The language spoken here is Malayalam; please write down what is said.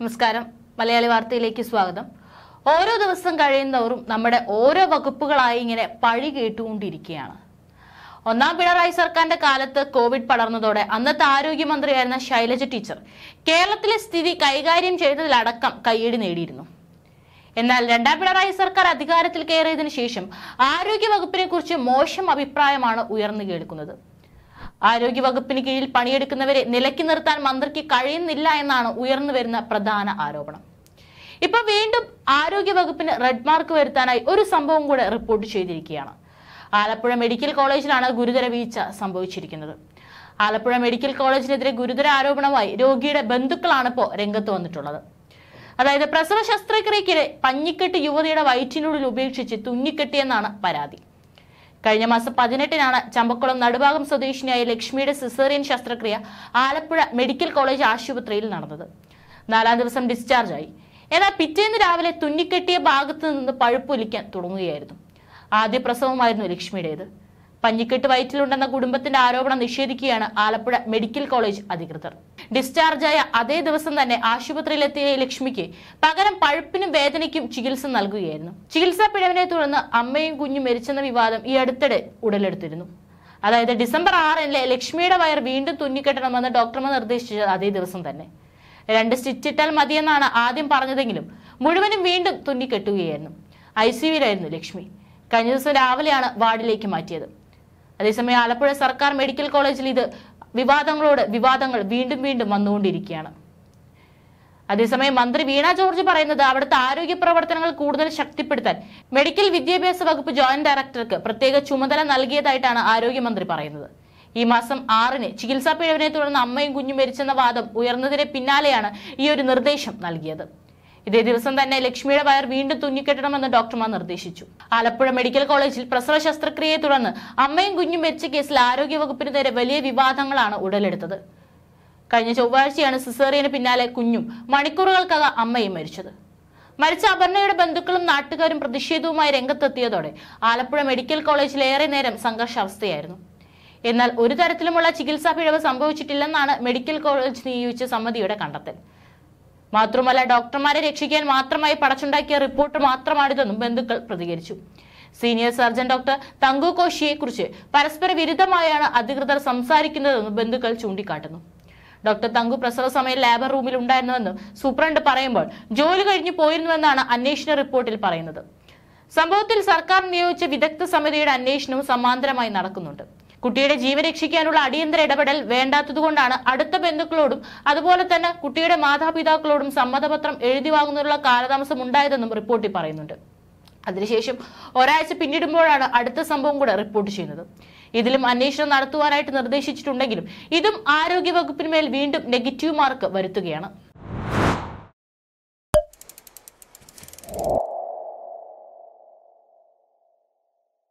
നമസ്കാരം. മലയാളി വാർത്തയിലേക്ക് സ്വാഗതം. ഓരോ ദിവസം കഴിയുന്നവരും നമ്മുടെ ഓരോ വകുപ്പുകളായി ഇങ്ങനെ പഴി കേട്ടുകൊണ്ടിരിക്കുകയാണ്. ഒന്നാം പിണറായി സർക്കാരിന്റെ കാലത്ത് കോവിഡ് പടർന്നതോടെ അന്നത്തെ ആരോഗ്യമന്ത്രിയായിരുന്ന ശൈലജ ടീച്ചർ കേരളത്തിലെ സ്ഥിതി കൈകാര്യം ചെയ്തതിലടക്കം കയ്യടി നേടിയിരുന്നു. എന്നാൽ രണ്ടാം പിണറായി സർക്കാർ അധികാരത്തിൽ കയറിയതിനു ശേഷം ആരോഗ്യ വകുപ്പിനെ കുറിച്ച് മോശം അഭിപ്രായമാണ് ഉയർന്നു കേൾക്കുന്നത്. ആരോഗ്യ വകുപ്പിന് കീഴിൽ പണിയെടുക്കുന്നവരെ നിലയ്ക്ക് നിർത്താൻ മന്ത്രിക്ക് കഴിയുന്നില്ല എന്നാണ് ഉയർന്നു വരുന്ന പ്രധാന ആരോപണം. ഇപ്പൊ വീണ്ടും ആരോഗ്യവകുപ്പിന് റെഡ് മാർക്ക് വരുത്താനായി ഒരു സംഭവം കൂടെ റിപ്പോർട്ട് ചെയ്തിരിക്കുകയാണ്. ആലപ്പുഴ മെഡിക്കൽ കോളേജിലാണ് ഗുരുതര വീഴ്ച സംഭവിച്ചിരിക്കുന്നത്. ആലപ്പുഴ മെഡിക്കൽ കോളേജിനെതിരെ ഗുരുതര ആരോപണമായി രോഗിയുടെ ബന്ധുക്കളാണ് ഇപ്പോൾ രംഗത്ത് വന്നിട്ടുള്ളത്. അതായത് പ്രസവ ശസ്ത്രക്രിയക്കിടെ പഞ്ഞിക്കെട്ട് യുവതിയുടെ വയറ്റിനുള്ളിൽ ഉപേക്ഷിച്ച് തുന്നിക്കെട്ടിയെന്നാണ് പരാതി. കഴിഞ്ഞ മാസം പതിനെട്ടിനാണ് ചമ്പക്കുളം നടുഭാഗം സ്വദേശിനിയായ ലക്ഷ്മിയുടെ സിസേറിയൻ ശസ്ത്രക്രിയ ആലപ്പുഴ മെഡിക്കൽ കോളേജ് ആശുപത്രിയിൽ നടന്നത്. നാലാം ദിവസം ഡിസ്ചാർജായി. എന്നാൽ പിറ്റേന്ന് രാവിലെ തുന്നിക്കെട്ടിയ ഭാഗത്ത് നിന്ന് പഴുപ്പൊലിക്കാൻ തുടങ്ങുകയായിരുന്നു. ആദ്യ പ്രസവമായിരുന്നു ലക്ഷ്മിയുടേത്. പഞ്ഞിക്കെട്ട് വയറ്റിലുണ്ടെന്ന കുടുംബത്തിന്റെ ആരോപണം നിഷേധിക്കുകയാണ് ആലപ്പുഴ മെഡിക്കൽ കോളേജ് അധികൃതർ. ഡിസ്ചാർജായ അതേ ദിവസം തന്നെ ആശുപത്രിയിലെത്തിയ ലക്ഷ്മിക്ക് പകരം പഴുപ്പിനും വേദനയ്ക്കും ചികിത്സ നൽകുകയായിരുന്നു. ചികിത്സാ പിഴവിനെ തുടർന്ന് അമ്മയും കുഞ്ഞും മരിച്ചെന്ന വിവാദം ഈ അടുത്തിടെ ഉടലെടുത്തിരുന്നു. അതായത് ഡിസംബർ ആറിന് ലക്ഷ്മിയുടെ വയർ വീണ്ടും തുന്നിക്കെട്ടണമെന്ന് ഡോക്ടർമാർ നിർദ്ദേശിച്ചത് അതേ ദിവസം തന്നെ. രണ്ട് സ്റ്റിച്ചിട്ടാൽ മതിയെന്നാണ് ആദ്യം പറഞ്ഞതെങ്കിലും മുഴുവനും വീണ്ടും തുന്നിക്കെട്ടുകയായിരുന്നു. ഐ സിയുവിലായിരുന്നു ലക്ഷ്മി. കഴിഞ്ഞ ദിവസം രാവിലെയാണ് വാർഡിലേക്ക് മാറ്റിയത്. അതേസമയം ആലപ്പുഴ സർക്കാർ മെഡിക്കൽ കോളേജിൽ ഇത് വിവാദങ്ങളോട് വിവാദങ്ങൾ വീണ്ടും വീണ്ടും വന്നുകൊണ്ടിരിക്കുകയാണ്. അതേസമയം മന്ത്രി വീണ ജോർജ് പറയുന്നത് അവിടുത്തെ ആരോഗ്യ പ്രവർത്തനങ്ങൾ കൂടുതൽ ശക്തിപ്പെടുത്താൻ മെഡിക്കൽ വിദ്യാഭ്യാസ വകുപ്പ് ജോയിന്റ് ഡയറക്ടർക്ക് പ്രത്യേക ചുമതല നൽകിയതായിട്ടാണ് ആരോഗ്യമന്ത്രി പറയുന്നത്. ഈ മാസം ആറിന് ചികിത്സാ പിഴവിനെ തുടർന്ന് അമ്മയും കുഞ്ഞും മരിച്ചെന്ന വാദം ഉയർന്നതിന് പിന്നാലെയാണ് ഈ ഒരു നിർദ്ദേശം നൽകിയത്. ഇതേ ദിവസം തന്നെ ലക്ഷ്മിയുടെ വയർ വീണ്ടും തുന്നിക്കെട്ടണമെന്ന് ഡോക്ടർമാർ നിർദ്ദേശിച്ചു. ആലപ്പുഴ മെഡിക്കൽ കോളേജിൽ പ്രസവ ശസ്ത്രക്രിയയെ തുടർന്ന് അമ്മയും കുഞ്ഞും മരിച്ച കേസിൽ ആരോഗ്യവകുപ്പിന് നേരെ വലിയ വിവാദങ്ങളാണ് ഉടലെടുത്തത്. കഴിഞ്ഞ ചൊവ്വാഴ്ചയാണ് സിസേറിയന് പിന്നാലെ കുഞ്ഞും മണിക്കൂറുകൾക്കകം അമ്മയും മരിച്ചത്. മരിച്ച അപർണയുടെ ബന്ധുക്കളും നാട്ടുകാരും പ്രതിഷേധവുമായി രംഗത്തെത്തിയതോടെ ആലപ്പുഴ മെഡിക്കൽ കോളേജിൽ ഏറെ നേരം സംഘർഷാവസ്ഥയായിരുന്നു. എന്നാൽ ഒരു തരത്തിലുമുള്ള ചികിത്സാ പിഴവ് സംഭവിച്ചിട്ടില്ലെന്നാണ് മെഡിക്കൽ കോളേജ് നിയോഗിച്ച സമിതിയുടെ കണ്ടെത്തൽ. മാത്രമല്ല ഡോക്ടർമാരെ രക്ഷിക്കാൻ മാത്രമായി പടച്ചുണ്ടാക്കിയ റിപ്പോർട്ട് മാത്രമാണിതെന്നും ബന്ധുക്കൾ പ്രതികരിച്ചു. സീനിയർ സർജൻ ഡോക്ടർ തങ്കു കോശിയെ കുറിച്ച് പരസ്പര വിരുദ്ധമായാണ് അധികൃതർ സംസാരിക്കുന്നതെന്നും ബന്ധുക്കൾ ചൂണ്ടിക്കാട്ടുന്നു. ഡോക്ടർ തങ്കു പ്രസവ സമയം ലാബർ റൂമിൽ ഉണ്ടായിരുന്നുവെന്നും സൂപ്രണ്ട് പറയുമ്പോൾ ജോലി കഴിഞ്ഞു പോയിരുന്നുവെന്നാണ് അന്വേഷണ റിപ്പോർട്ടിൽ പറയുന്നത്. സംഭവത്തിൽ സർക്കാർ നിയോഗിച്ച വിദഗ്ധ സമിതിയുടെ അന്വേഷണവും സമാന്തരമായി നടക്കുന്നുണ്ട്. കുട്ടിയുടെ ജീവൻ രക്ഷിക്കാനുള്ള അടിയന്തര ഇടപെടൽ വേണ്ടാത്തതുകൊണ്ടാണ് അടുത്ത ബന്ധുക്കളോടും അതുപോലെ തന്നെ കുട്ടിയുടെ മാതാപിതാക്കളോടും സമ്മതപത്രം എഴുതി വാങ്ങുന്നതിനുള്ള കാലതാമസം ഉണ്ടായതെന്നും റിപ്പോർട്ടിൽ പറയുന്നുണ്ട്. അതിനുശേഷം ഒരാഴ്ച പിന്നിടുമ്പോഴാണ് അടുത്ത സംഭവം കൂടെ റിപ്പോർട്ട് ചെയ്യുന്നത്. ഇതിലും അന്വേഷണം നടത്തുവാനായിട്ട് നിർദ്ദേശിച്ചിട്ടുണ്ടെങ്കിലും ഇതും ആരോഗ്യ വകുപ്പിന് മേൽ വീണ്ടും നെഗറ്റീവ് മാർക്ക് വരുത്തുകയാണ്.